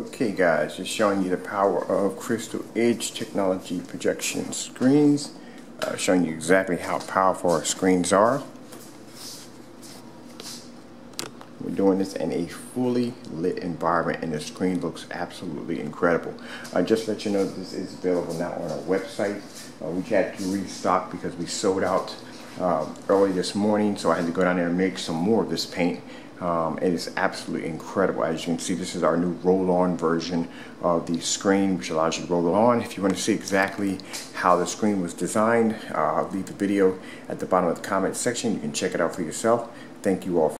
Okay guys, just showing you the power of Crystal Edge Technology projection screens. Uh, showing you exactly how powerful our screens are. We're doing this in a fully lit environment and the screen looks absolutely incredible. Uh, just to let you know this is available now on our website. Uh, we had to restock because we sold out um, early this morning so I had to go down there and make some more of this paint um, it is absolutely incredible. As you can see, this is our new roll-on version of the screen, which allows you to roll it on. If you want to see exactly how the screen was designed, uh, leave the video at the bottom of the comment section. You can check it out for yourself. Thank you all.